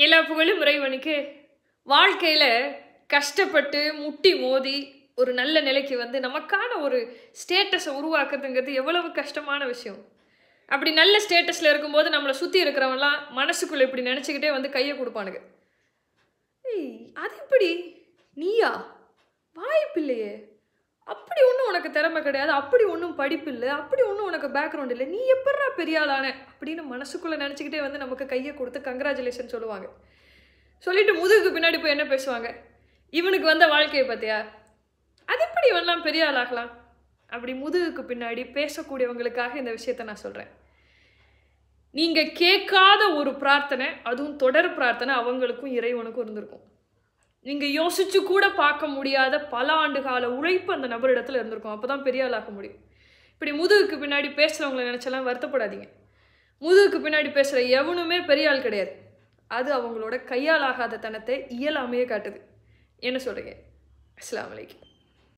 எல்லா புகழும் இறைவனுக்கு. வாழ்க்கையில் கஷ்டப்பட்டு முட்டி மோதி ஒரு நல்ல நிலைக்கு வந்து நமக்கான ஒரு ஸ்டேட்டஸை உருவாக்குறதுங்கிறது எவ்வளவு கஷ்டமான விஷயம். அப்படி நல்ல ஸ்டேட்டஸில் இருக்கும்போது நம்மளை சுற்றி இருக்கிறவன்லாம் மனசுக்குள்ளே இப்படி நினச்சிக்கிட்டே வந்து கையை கொடுப்பானுங்க. ஏய் அது எப்படி? நீயா? வாய்ப்பில்லையே. அப்படி ஒன்றும் உனக்கு திறமை கிடையாது அப்படி ஒன்றும் படிப்பு இல்லை அப்படி ஒன்றும் உனக்கு பேக்ரவுண்ட் இல்லை நீ எப்படா பெரிய ஆளான? அப்படின்னு மனசுக்குள்ளே நினச்சிக்கிட்டே வந்து நமக்கு கையை கொடுத்து கங்க்ராச்சுலேஷன் சொல்லுவாங்க. சொல்லிட்டு முதுகுக்கு பின்னாடி போய் என்ன பேசுவாங்க? இவனுக்கு வந்த வாழ்க்கையை பார்த்தியா? அது எப்படி இவன்லாம் பெரிய ஆளாகலாம்? அப்படி முதுகுக்கு பின்னாடி பேசக்கூடியவங்களுக்காக இந்த விஷயத்த நான் சொல்கிறேன் நீங்கள் கேட்காத ஒரு பிரார்த்தனை அதுவும் தொடர் பிரார்த்தனை அவங்களுக்கும் இறைவனுக்கும் இருந்திருக்கும். நீங்கள் யோசிச்சு கூட பார்க்க முடியாத பல ஆண்டு கால உழைப்பு அந்த நபரிடத்துல இருந்திருக்கும். அப்போ தான் பெரிய ஆளாக முடியும். இப்படி முதுகுக்கு பின்னாடி பேசுகிறவங்கள நினச்செல்லாம் வருத்தப்படாதீங்க. முதுகுக்கு பின்னாடி பேசுகிற எவனுமே பெரிய ஆள் கிடையாது. அது அவங்களோட கையால் ஆகாத தனத்தை இயலாமையே காட்டுது. என்ன சொல்கிறீங்க அஸ்லாம் வலைக்கம்